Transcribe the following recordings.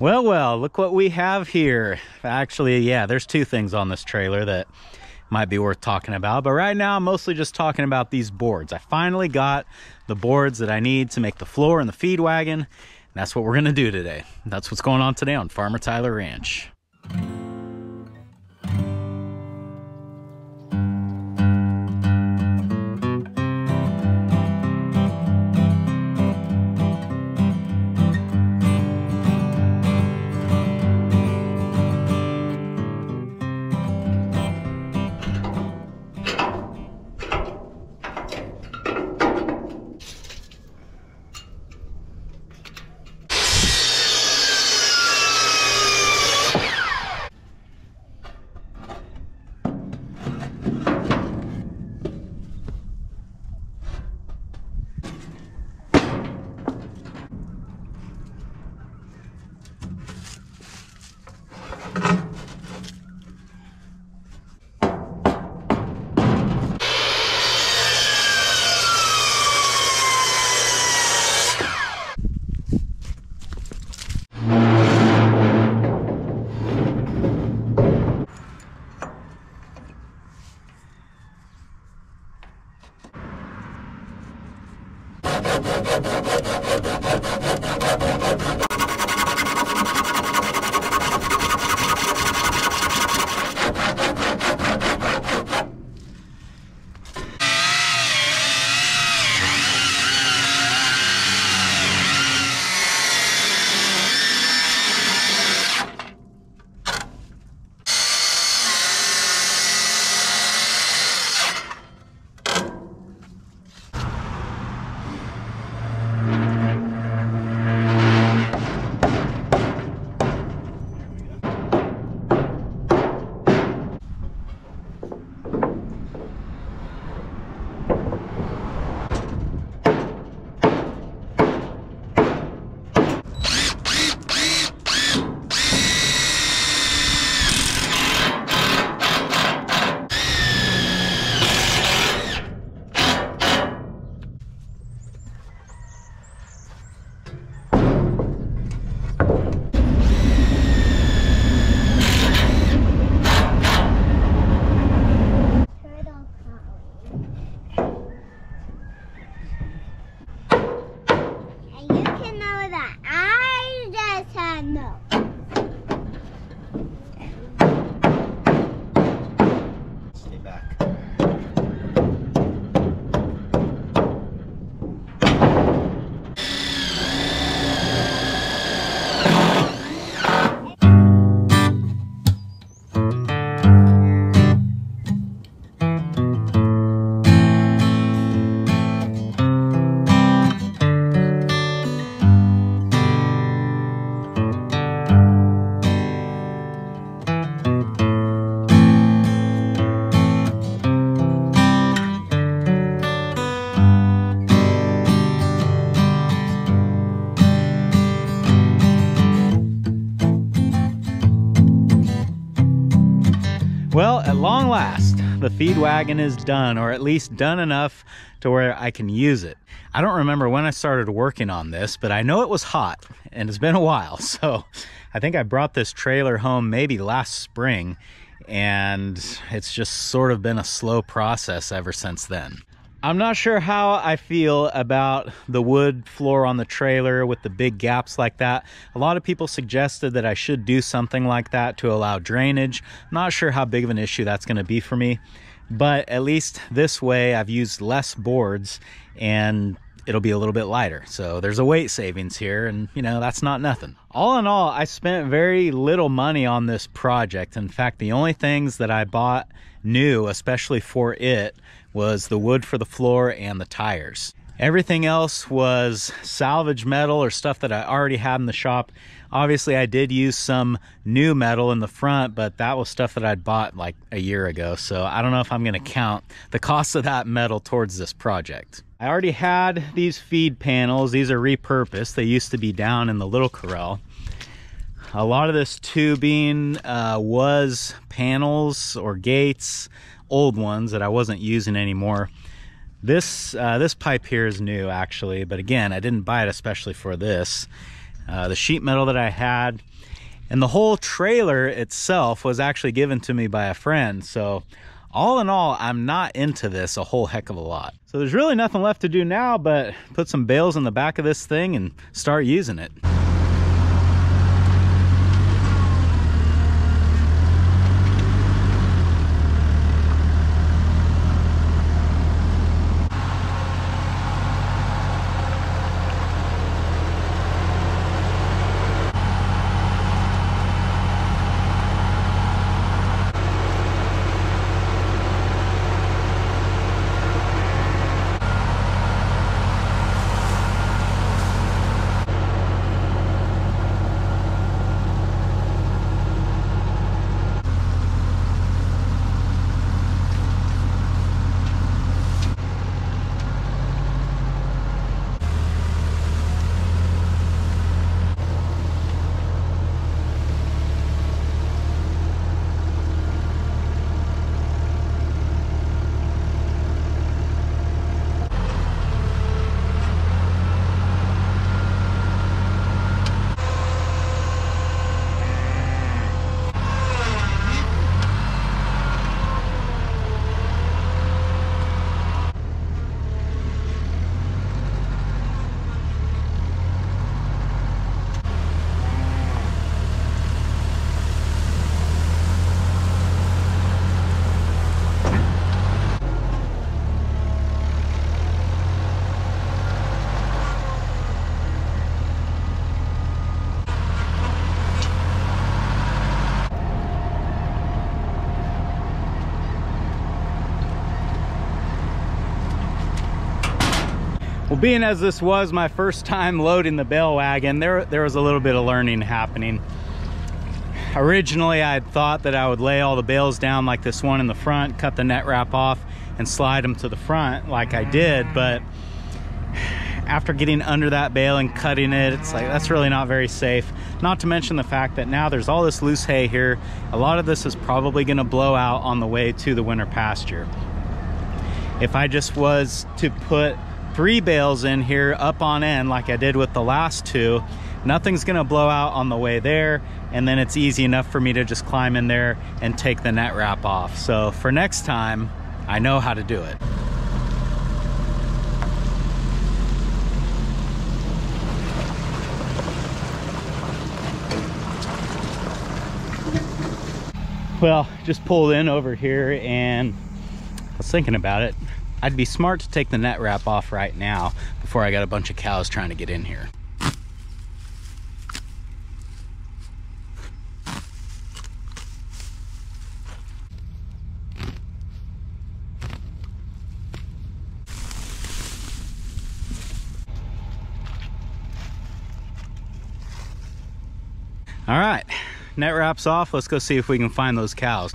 Well, well, look what we have here. Actually, yeah, there's two things on this trailer that might be worth talking about. But right now, I'm mostly just talking about these boards. I finally got the boards that I need to make the floor and the feed wagon. And that's what we're to do today. That's what's going on today on Farmer Tyler Ranch. Well, at long last, the feed wagon is done, or at least done enough to where I can use it. I don't remember when I started working on this, but I know it was hot and it's been a while. So I think I brought this trailer home maybe last spring and it's just sort of been a slow process ever since then. I'm not sure how I feel about the wood floor on the trailer with the big gaps like that. A lot of people suggested that I should do something like that to allow drainage. Not sure how big of an issue that's going to be for me, but at least this way I've used less boards and it'll be a little bit lighter. So there's a weight savings here and you know, that's not nothing. All in all, I spent very little money on this project. In fact, the only things that I bought new, especially for it, was the wood for the floor and the tires. Everything else was salvage metal or stuff that I already had in the shop. Obviously, I did use some new metal in the front, but that was stuff that I'd bought like a year ago. So I don't know if I'm going to count the cost of that metal towards this project. I already had these feed panels. These are repurposed. They used to be down in the little corral. A lot of this tubing uh, was panels or gates old ones that I wasn't using anymore. This uh, this pipe here is new actually, but again, I didn't buy it especially for this. uh, the sheet metal that I had, and the whole trailer itself was actually given to me by a friend. So all in all, I'm not into this a whole heck of a lot. So there's really nothing left to do now but put some bales in the back of this thing and start using it. Well, being as this was my first time loading the bale wagon, there, there was a little bit of learning happening. Originally, I had thought that I would lay all the bales down like this one in the front, cut the net wrap off, and slide them to the front like I did, but after getting under that bale and cutting it, it's like that's really not very safe. Not to mention the fact that now there's all this loose hay here. A lot of this is probably gonna blow out on the way to the winter pasture. If I just was to put three bales in here up on end like I did with the last two, nothing's gonna blow out on the way there and then it's easy enough for me to just climb in there and take the net wrap off. So for next time, I know how to do it. Well, just pulled in over here and I was thinking about it. I'd be smart to take the net wrap off right now before I got a bunch of cows trying to get in here. All right, net wraps off. Let's go see if we can find those cows.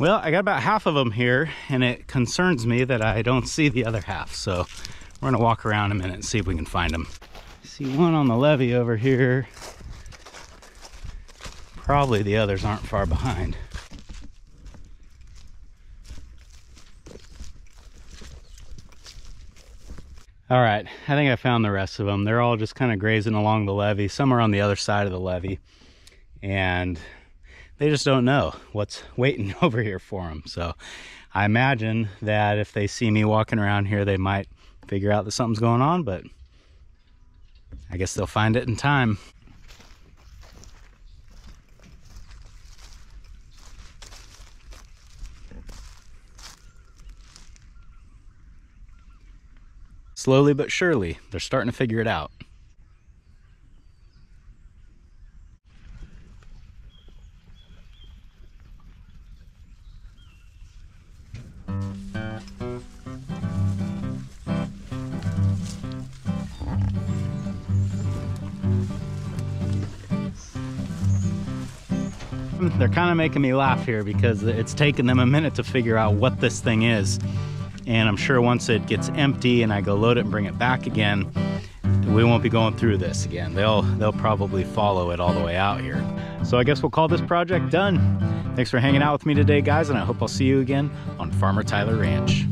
Well, I got about half of them here, and it concerns me that I don't see the other half. So we're gonna walk around a minute and see if we can find them. See one on the levee over here. Probably the others aren't far behind. All right, I think I found the rest of them. They're all just kind of grazing along the levee. Some are on the other side of the levee. And they just don't know what's waiting over here for them. So I imagine that if they see me walking around here, they might figure out that something's going on, but I guess they'll find it in time. Slowly but surely, they're starting to figure it out. They're kind of making me laugh here because it's taken them a minute to figure out what this thing is. And I'm sure once it gets empty and I go load it and bring it back again, we won't be going through this again. They'll they'll probably follow it all the way out here. So I guess we'll call this project done. Thanks for hanging out with me today, guys, and I hope I'll see you again on Farmer Tyler Ranch.